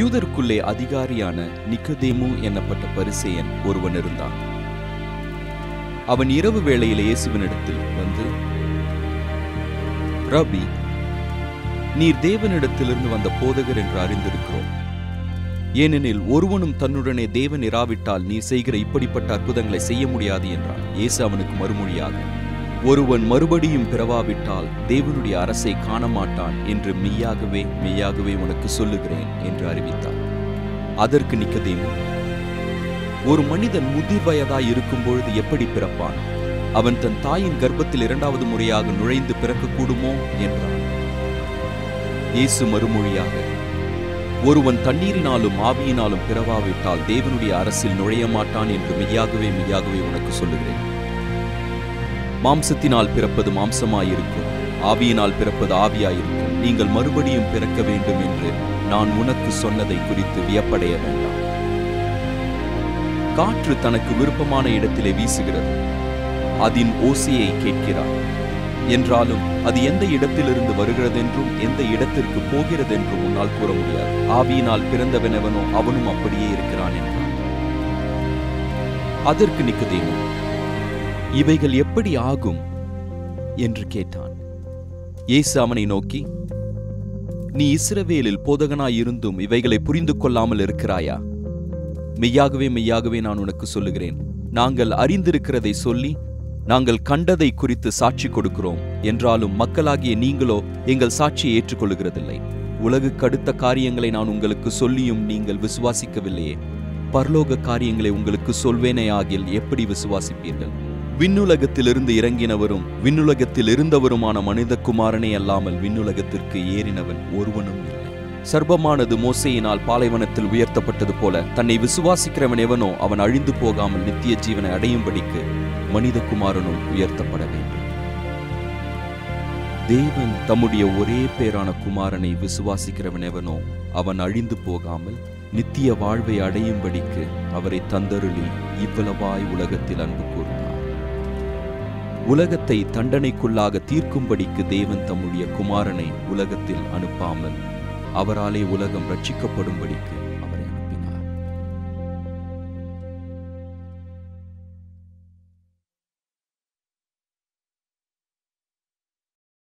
யூதருக்குள்ளே அதிகாரியான நிக்கதேமு என்னப்பட்ட பரிசேயன் ஒருவன் இருந்தான். அவன் இரவு வேளையில் இயேசுவினிடத்தில் வந்து ரபி நீர் தேவனிடத்திலிருந்து வந்த போதகர் என்று அறிந்திருக்கிறோம். ஏனெனில் ஒருவனும் தன்னுடனே தேவன் இராவிட்டால் நீ செய்கிற இப்படிப்பட்ட அற்புதங்களை செய்ய முடியாது என்றான். இயேசு அவனுக்கு மறுமொழியாக ஒருவன் மறுபடியும் பிறவாவிட்டால் தேவனுடைய அரசை காணமாட்டான் என்று மெய்யாகவே மெய்யாகவே உனக்கு சொல்லுகிறேன் என்று அறிவித்தார் அதற்கு நிக்கதேமு ஒரு மனிதன் முதிர் வயதாய் இருக்கும் பொழுது எப்படி பிறப்பான்? அவன் தன் தாயின் கர்ப்பத்தில் இரண்டாவது முறையாக நுழைந்து பிறக்கக்கூடுமோ? என்றான். இயேசு மறுமொழியாக ஒருவன் தண்ணீரினாலும் ஆவியினாலும் பிறவாவிட்டால் தேவனுடைய அரசில் நுழைய மாட்டான் என்று மெய்யாகவே மெய்யாகவே உனக்கு சொல்லுகிறேன். மாம்சத்தினால் பிறப்பது மாம்சமாயிருக்கும். ஆவியினால் பிறப்பது ஆவியாயிருக்கும். நீங்கள் மறுபடியும் பிறக்க வேண்டும் என்று நான் உனக்கு சொன்னதை குறித்து வியப்படைய வேண்டாம். காற்று தனக்கு விருப்பமான இடத்திலே வீசுகிறது. அதன் ஓசையை கேட்கிறார். என்றாலும் அது எந்த இடத்திலிருந்து வருகிறதென்றும் எந்த இடத்திற்கு போகிறதென்றும் உன்னால் கூற முடியாது. ஆவியினால் பிறந்தவனவனோ அவனும் அப்படியே இருக்கிறான் என்றான். அதற்கு நிக்கதேமு இவைகள் எப்படி ஆகும் என்று கேட்டான். இயேசு அவனை நோக்கி நீ இஸ்ரவேலில் போதகனாயிருந்தும் இவைகளை புரிந்து கொள்ளாமல் இருக்கிறாயா? மெய்யாகவே மெய்யாகவே நான் உனக்கு சொல்லுகிறேன். நாங்கள் அறிந்திருக்கிறதை சொல்லி நாங்கள் கண்டதை குறித்து சாட்சி கொடுக்கிறோம். என்றாலும் மக்களாகிய நீங்களோ எங்கள் சாட்சியை ஏற்றுக்கொள்கிறதில்லை உலகுக்கு அடுத்த காரியங்களை நான் உங்களுக்கு சொல்லியும் நீங்கள் விசுவாசிக்கவில்லையே. பரலோக காரியங்களை உங்களுக்கு சொல்வேனே ஆகில் எப்படி விசுவாசிப்பீர்கள்? விண்ணுலகத்திலிருந்து இறங்கினவரும் விண்ணுலகத்தில் இருந்தவருமான மனிதகுமாரனே அல்லாமல் விண்ணுலகத்திற்கு ஏறினவன் ஒருவனும் இல்லை. சர்பமானது மோசையினால் பாலைவனத்தில் உயர்த்தப்பட்டது போல தன்னை விசுவாசிக்கிறவன் எவனோ அவன் அழிந்து போகாமல் நித்திய ஜீவனை அடையும்படிக்கு மனிதகுமாரனும் உயர்த்தப்பட வேண்டும். தேவன் தம்முடைய ஒரே பேரான குமாரனை விசுவாசிக்கிறவன் எவனோ அவன் அழிந்து போகாமல் நித்திய வாழ்வை அடையும்படிக்கு அவரை தந்தருளி இவ்வளவாய் உலகத்தில் அன்பு கூர்ந்தார் உலகத்தை தண்டனைக்குள்ளாக தீர்க்கும்படிக்கு தேவன் தம்முடைய குமாரனை உலகத்தில் அனுப்பாமல் அவராலே உலகம் ரட்சிக்கப்படும்படிக்கு